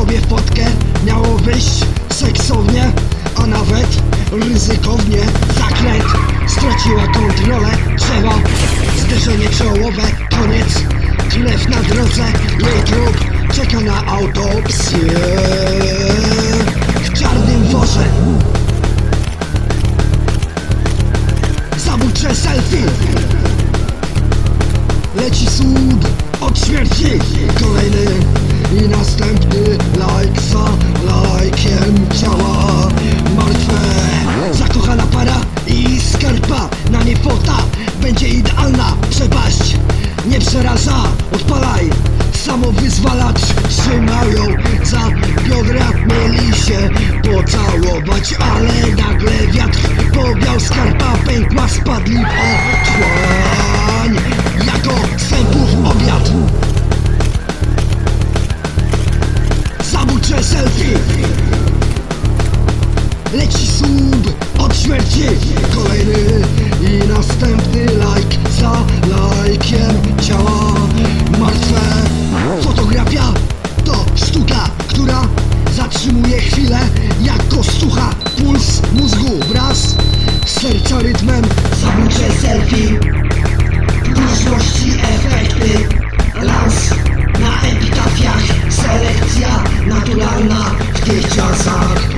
sobie fotkę. Miało wyjść seksownie, a nawet ryzykownie. Zakręt, straciła kontrolę, trzeba Zderzenie czołowe, koniec. Krew na drodze, jej trup czeka na autopsję. Ciała Martwe Zakochana para i skarpa. Na nie fota będzie idealna Przepaść. Nie przeraża Odpalaj. Samowyzwalacz trzymają za biodra. Mieli się pocałować Ale nagle wiatr powiał Skarpa leci sąd od śmierci. Kolejny i następny like za lajkiem ciała. Martwe Fotografia to sztuka, która zatrzymuje chwilę jako stucha. Puls mózgu wraz z serca rytmem. Zabójcze selfie. Duszności efekty. Lans na epitafiach. Selekcja naturalna w tych czasach